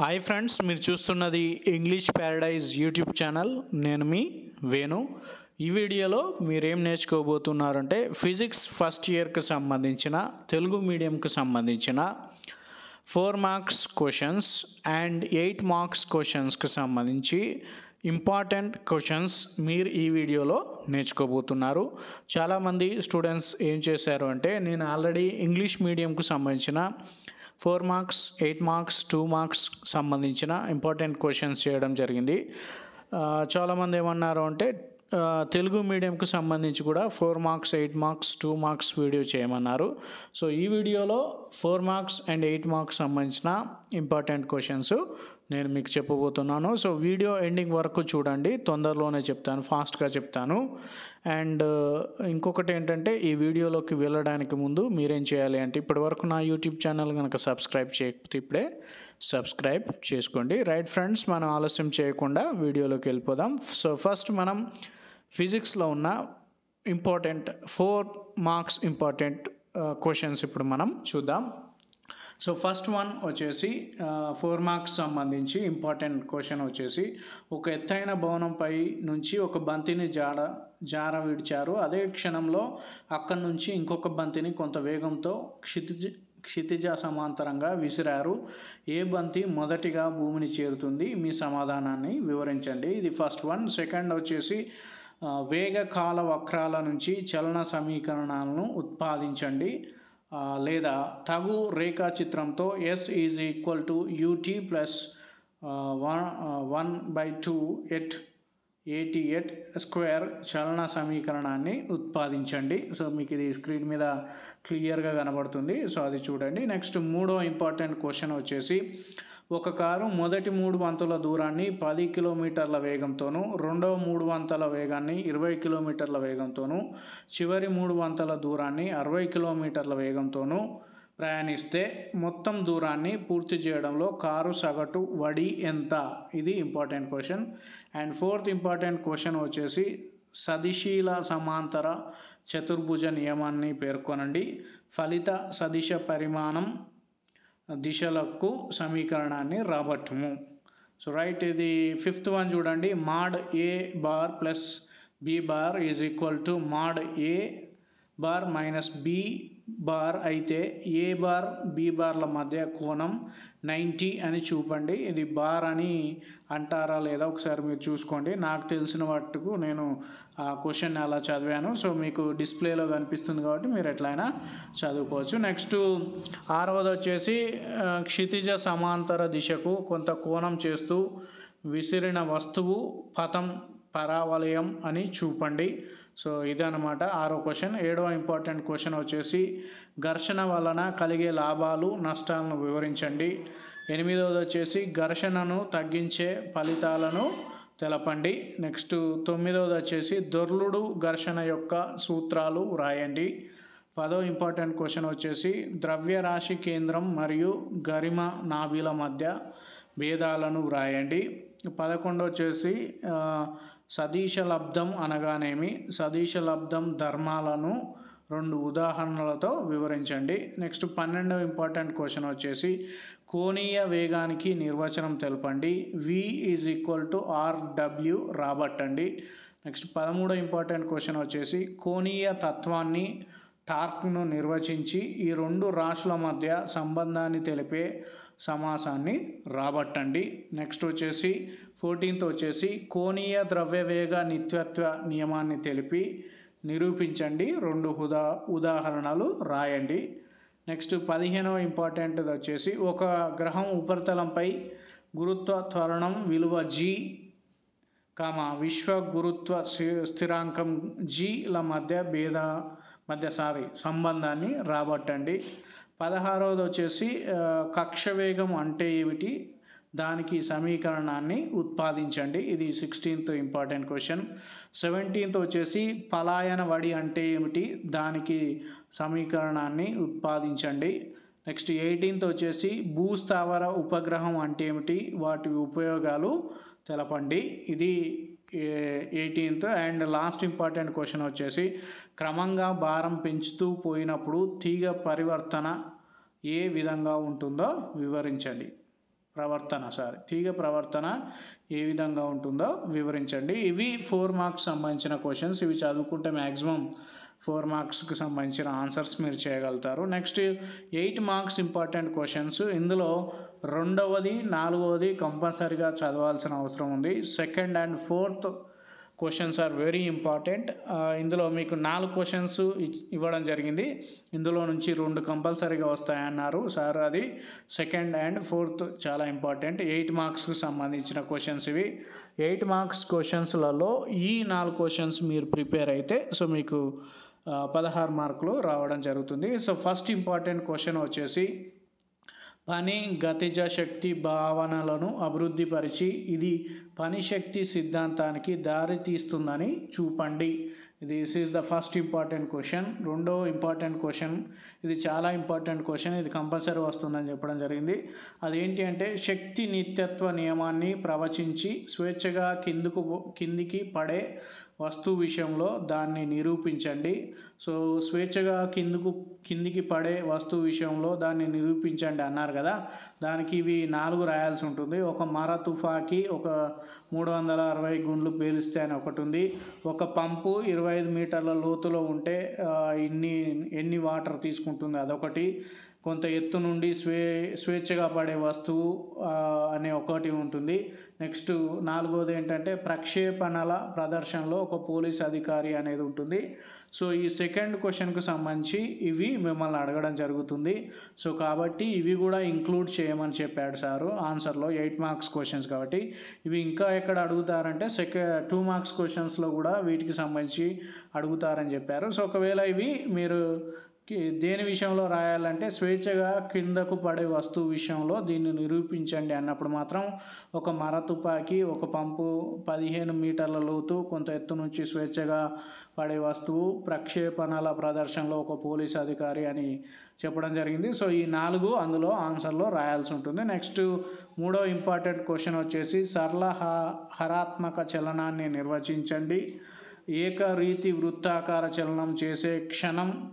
Hi friends మీరు చూస్తున్నది English Paradise YouTube channel నేను మీ వేణు. ఈ వీడియోలో మీరేం నేర్చుకోబోతున్నారంటే ఫిజిక్స్ ఫస్ట్ ఇయర్కి సంబంధించిన తెలుగు మీడియంకి సంబంధించిన four marks questions and eight marks క్వశ్చన్స్కి సంబంధించి ఇంపార్టెంట్ క్వశ్చన్స్ మీరు ఈ వీడియోలో నేర్చుకోబోతున్నారు. చాలామంది స్టూడెంట్స్ ఏం చేశారు అంటే నేను ఆల్రెడీ ఇంగ్లీష్ మీడియంకు సంబంధించిన four marks eight marks two marks సంబంధించిన ఇంపార్టెంట్ క్వశ్చన్స్ చేయడం జరిగింది. చాలామంది ఏమన్నారు అంటే తెలుగు మీడియంకు సంబంధించి కూడా four marks eight marks two marks video చేయమన్నారు. సో ఈ వీడియోలో four marks and eight marks సంబంధించిన ఇంపార్టెంట్ క్వశ్చన్స్ నేను మీకు చెప్పబోతున్నాను. సో వీడియో ఎండింగ్ వరకు చూడండి. తొందరలోనే చెప్తాను ఫాస్ట్గా చెప్తాను. అండ్ ఇంకొకటి ఏంటంటే ఈ వీడియోలోకి వెళ్ళడానికి ముందు మీరేం చేయాలి అంటే ఇప్పటివరకు నా యూట్యూబ్ ఛానల్ కనుక సబ్స్క్రైబ్ చేయకపోతే ఇప్పుడే సబ్స్క్రైబ్ చేసుకోండి. రైట్ ఫ్రెండ్స్ మనం ఆలస్యం చేయకుండా వీడియోలోకి వెళ్ళిపోదాం. సో ఫస్ట్ మనం ఫిజిక్స్లో ఉన్న important four marks important questions ఇప్పుడు మనం చూద్దాం. సో ఫస్ట్ వన్ వచ్చేసి ఫోర్ మార్క్స్ సంబంధించి ఇంపార్టెంట్ క్వశ్చన్ వచ్చేసి ఒక ఎత్తైన భవనంపై నుంచి ఒక బంతిని జార జార విడిచారు. అదే క్షణంలో అక్కడి నుంచి ఇంకొక బంతిని కొంత వేగంతో క్షితిజ క్షితిజ సమాంతరంగా విసిరారు. ఏ బంతి మొదటిగా భూమిని చేరుతుంది? మీ సమాధానాన్ని వివరించండి. ఇది ఫస్ట్ వన్. సెకండ్ వచ్చేసి వేగ కాల వక్రాల నుంచి చలన సమీకరణాలను ఉత్పాదించండి. లేదా తగు రేఖాచిత్రంతో s is equal to ut plus one one by two at eighty at square చలన సమీకరణాన్ని ఉత్పాదించండి. సో మీకు ఇది స్క్రీన్ మీద క్లియర్గా కనబడుతుంది. సో అది చూడండి. నెక్స్ట్ మూడో ఇంపార్టెంట్ క్వశ్చన్ వచ్చేసి ఒక కారు మొదటి మూడు వంతుల దూరాన్ని పది కిలోమీటర్ల వేగంతోనూ రెండవ మూడు వంతుల వేగాన్ని ఇరవై కిలోమీటర్ల వేగంతోనూ చివరి మూడు వంతల దూరాన్ని అరవై కిలోమీటర్ల వేగంతోనూ ప్రయాణిస్తే మొత్తం దూరాన్ని పూర్తి చేయడంలో కారు సగటు వడి ఎంత? ఇది important question. And fourth important question వచ్చేసి సదిశీల సమాంతర చతుర్భుజ నియమాన్ని పేర్కొనండి. ఫలిత సదిశ పరిమాణం దిశలకు సమీకరణాన్ని రాబట్టుము. సో రైట్ ఇది ఫిఫ్త్ వన్ చూడండి. Mod a bar plus b bar is equal to mod a bar minus b bar అయితే ఏ బార్ బి బార్ల మధ్య కోణం నైంటీ అని చూపండి. ఇది బార్ అని అంటారా లేదా ఒకసారి మీరు చూసుకోండి. నాకు తెలిసిన వాటికు నేను ఆ క్వశ్చన్ అలా చదివాను. సో మీకు డిస్ప్లేలో కనిపిస్తుంది కాబట్టి మీరు ఎట్లయినా చదువుకోవచ్చు. నెక్స్ట్ ఆరవది వచ్చేసి క్షితిజ సమాంతర దిశకు కొంత కోణం చేస్తూ విసిరిన వస్తువు పథం పరావలయం అని చూపండి. సో ఇదన్నమాట ఆరో క్వశ్చన్. ఏడవ ఇంపార్టెంట్ క్వశ్చన్ వచ్చేసి ఘర్షణ వలన కలిగే లాభాలు నష్టాలను వివరించండి. ఎనిమిదవది వచ్చేసి ఘర్షణను తగ్గించే ఫలితాలను తెలపండి. నెక్స్ట్ తొమ్మిదవది వచ్చేసి దొర్లుడు ఘర్షణ యొక్క సూత్రాలు వ్రాయండి. పదో ఇంపార్టెంట్ క్వశ్చన్ వచ్చేసి ద్రవ్యరాశి కేంద్రం మరియు గరిమ నాభిల మధ్య భేదాలను వ్రాయండి. పదకొండు వచ్చేసి సదీశ లబ్ధం అనగానేమి? సదీశ లబ్ధం ధర్మాలను రెండు ఉదాహరణలతో వివరించండి. నెక్స్ట్ పన్నెండవ ఇంపార్టెంట్ క్వశ్చన్ వచ్చేసి కోణీయ వేగానికి నిర్వచనం తెలపండి. V is equal to r W రాబట్టండి. నెక్స్ట్ పదమూడో ఇంపార్టెంట్ క్వశ్చన్ వచ్చేసి కోణీయ తత్వాన్ని టార్క్ను నిర్వచించి ఈ రెండు రాశుల మధ్య సంబంధాన్ని తెలిపే సమాసాన్ని రాబట్టండి. నెక్స్ట్ వచ్చేసి ఫోర్టీన్త్ వచ్చేసి కోణీయ ద్రవ్యవేగ నిత్యత్వ నియమాన్ని తెలిపి నిరూపించండి. రెండు ఉదా ఉదాహరణలు రాయండి. నెక్స్ట్ పదిహేనవ ఇంపార్టెంట్ వచ్చేసి ఒక గ్రహం ఉపరితలంపై గురుత్వ త్వరణం విలువ జీ కామ విశ్వ గురుత్వ స్థి- స్థిరాంకం జీల మధ్య భేద మధ్య సారీ సంబంధాన్ని రాబట్టండి. పదహారవది వచ్చేసి కక్ష వేగం అంటే ఏమిటి? దానికి సమీకరణాన్ని ఉత్పాదించండి. ఇది సిక్స్టీన్త్ ఇంపార్టెంట్ క్వశ్చన్ సెవెంటీన్త్ వచ్చేసి పలాయన వడి అంటే ఏమిటి? దానికి సమీకరణాన్ని ఉత్పాదించండి. నెక్స్ట్ ఎయిటీన్త్ వచ్చేసి భూస్థావర ఉపగ్రహం అంటే ఏమిటి? వాటి ఉపయోగాలు తెలపండి. ఇది eighteenth and last important question వచ్చేసి క్రమంగా భారం పెంచుతూ పోయినప్పుడు తీగ పరివర్తన ఏ విధంగా ఉంటుందో వివరించండి. ప్రవర్తన సారీ తీగ ప్రవర్తన ఏ విధంగా ఉంటుందో వివరించండి. ఇవి ఫోర్ మార్క్స్ సంబంధించిన క్వశ్చన్స్ ఇవి చదువుకుంటే మ్యాక్సిమం ఫోర్ మార్క్స్కి సంబంధించిన ఆన్సర్స్ మీరు చేయగలుగుతారు. Next eight marks important questions ఇందులో రెండవది నాలుగవది కంపల్సరీగా చదవాల్సిన అవసరం ఉంది. Second and fourth questions are very important. ఇందులో మీకు నాలుగు క్వశ్చన్స్ ఇవ్వడం జరిగింది. ఇందులో నుంచి రెండు కంపల్సరీగా వస్తాయన్నారు సార్ అది. సెకండ్ అండ్ ఫోర్త్ చాలా ఇంపార్టెంట్. ఎయిట్ మార్క్స్కి సంబంధించిన క్వశ్చన్స్ ఇవి. ఎయిట్ మార్క్స్ క్వశ్చన్స్లలో ఈ నాలుగు క్వశ్చన్స్ మీరు ప్రిపేర్ అయితే సో మీకు పదహారు మార్కులు రావడం జరుగుతుంది. సో ఫస్ట్ ఇంపార్టెంట్ క్వశ్చన్ వచ్చేసి పని గతిజ శక్తి భావనలను అభివృద్ధిపరిచి ఇది పని శక్తి సిద్ధాంతానికి దారి తీస్తుందని చూపండి. This is the first important question రెండో ఇంపార్టెంట్ క్వశ్చన్ ఇది చాలా ఇంపార్టెంట్ క్వశ్చన్ ఇది కంపల్సరీ వస్తుందని చెప్పడం జరిగింది. అదేంటి అంటే శక్తి నిత్యత్వ నియమాన్ని ప్రవచించి స్వేచ్ఛగా కిందకు కిందికి పడే వస్తువు విషయంలో దాన్ని నిరూపించండి. సో స్వేచ్ఛగా కిందకు కిందికి పడే వస్తువు విషయంలో దాన్ని నిరూపించండి అన్నారు కదా. దానికి ఇవి నాలుగు రాయాల్సి ఉంటుంది. ఒక మర తుఫాకి ఒక మూడు వందల అరవై గుండ్లు పేలిస్తే అని ఒకటి ఉంది. ఒక పంపు ఇరవై ఐదు మీటర్ల లోతులో ఉంటే ఇన్ని ఎన్ని వాటర్ తీసుకుంటుంది అదొకటి. కొంత ఎత్తు నుండి స్వే స్వేచ్ఛగా పడే వస్తువు అనే ఒకటి ఉంటుంది. నెక్స్ట్ నాలుగోది ఏంటంటే ప్రక్షేపణల ప్రదర్శనలో ఒక పోలీస్ అధికారి అనేది ఉంటుంది. సో ఈ సెకండ్ క్వశ్చన్కు సంబంధించి ఇవి మిమ్మల్ని అడగడం జరుగుతుంది. సో కాబట్టి ఇవి కూడా ఇంక్లూడ్ చేయమని చెప్పాడు సారు ఆన్సర్లో. ఎయిట్ మార్క్స్ క్వశ్చన్స్ కాబట్టి ఇవి ఇంకా ఎక్కడ అడుగుతారంటే సెక టూ మార్క్స్ క్వశ్చన్స్లో కూడా వీటికి సంబంధించి అడుగుతారని చెప్పారు. సో ఒకవేళ ఇవి మీరు దేని విషయంలో రాయాలంటే స్వేచ్ఛగా కిందకు పడే వస్తువు విషయంలో దీన్ని నిరూపించండి అన్నప్పుడు మాత్రం ఒక మర తుపాకీ ఒక పంపు పదిహేను మీటర్ల లోతు కొంత ఎత్తు నుంచి స్వేచ్ఛగా పడే వస్తువు ప్రక్షేపణల ప్రదర్శనలో ఒక పోలీస్ అధికారి అని చెప్పడం జరిగింది. సో ఈ నాలుగు అందులో ఆన్సర్లో రాయాల్సి ఉంటుంది. నెక్స్ట్ మూడో ఇంపార్టెంట్ క్వశ్చన్ వచ్చేసి సరళ హ- హరాత్మక చలనాన్ని నిర్వచించండి. ఏకరీతి వృత్తాకార చలనం చేసే క్షణం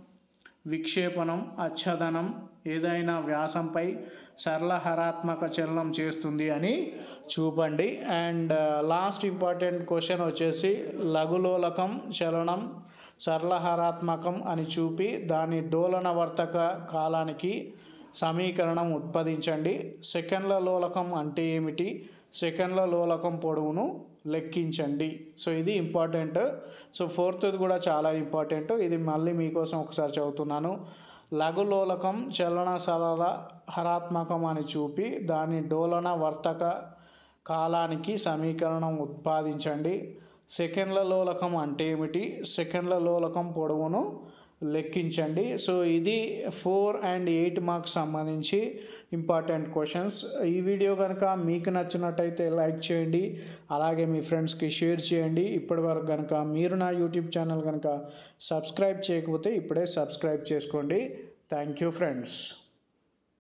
విక్షేపణం అచ్చదనం ఏదైనా వ్యాసంపై సరళహరాత్మక చలనం చేస్తుంది అని చూపండి. అండ్ లాస్ట్ ఇంపార్టెంట్ క్వశ్చన్ వచ్చేసి లఘులోలకం చలనం సరళహరాత్మకం అని చూపి దాని డోలనవర్తక కాలానికి సమీకరణం ఉత్పాదించండి. సెకండ్ల లోలకం అంటే ఏమిటి? సెకండ్ల లోలకం పొడవును లెక్కించండి. సో ఇది ఇంపార్టెంట్. సో ఫోర్త్ది కూడా చాలా ఇంపార్టెంట్. ఇది మళ్ళీ మీకోసం ఒకసారి చదువుతున్నాను. లఘు లోలకం చలన సరళ హరాత్మకం అని చూపి దాని డోలన వర్తక కాలానికి సమీకరణం ఉత్పాదించండి. సెకండ్ల లోలకం అంటే ఏమిటి? సెకండ్ల లోలకం పొడవును లెక్కించండి. సో ఇది ఫోర్ అండ్ ఎయిట్ మార్క్స్ సంబంధించి ఇంపార్టెంట్ క్వశ్చన్స్. ఈ వీడియో కనుక మీకు నచ్చినట్టయితే లైక్ చేయండి. అలాగే మీ ఫ్రెండ్స్కి షేర్ చేయండి. ఇప్పటి వరకు కనుక మీరు నా యూట్యూబ్ ఛానల్ కనుక సబ్స్క్రైబ్ చేయకపోతే ఇప్పుడే సబ్స్క్రైబ్ చేసుకోండి. Thank you friends.